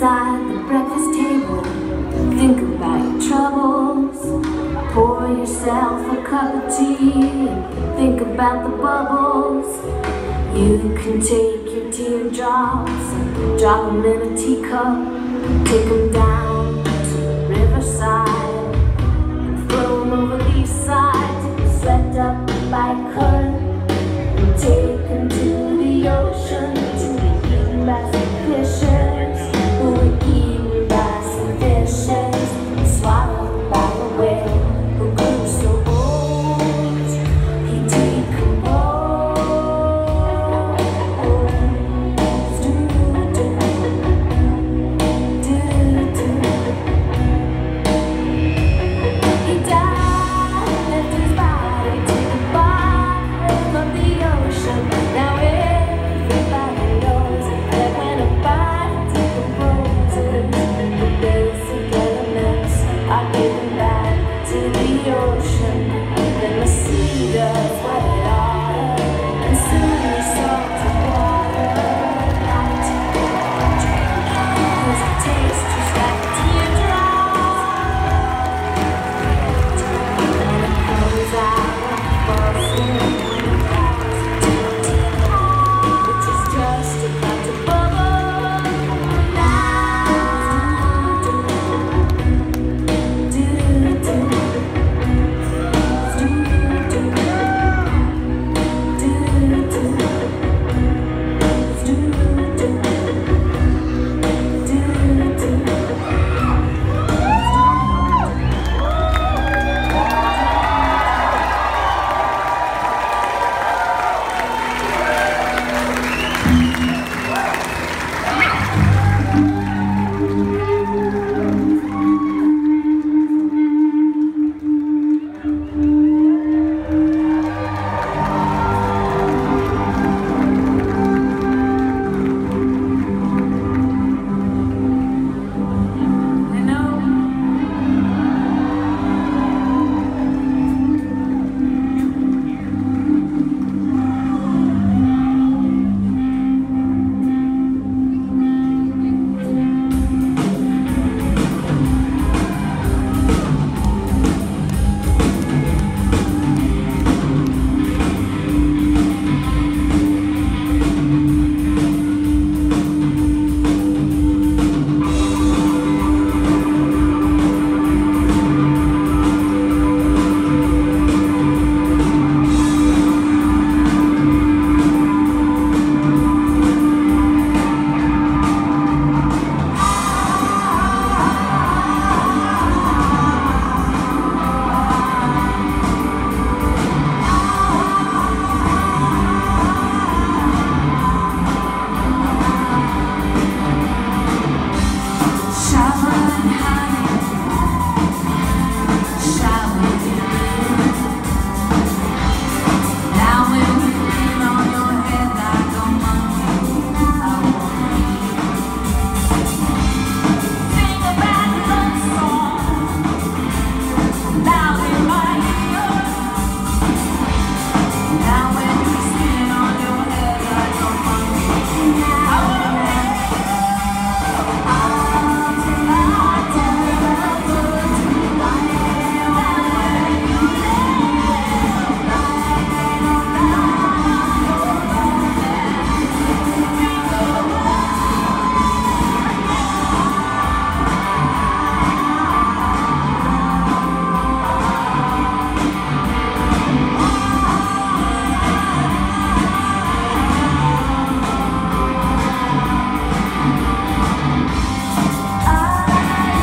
beside the breakfast table. Think about your troubles. Pour yourself a cup of tea think about the bubbles. You can take your teardrops drop them in a teacup. Take them down to the riverside.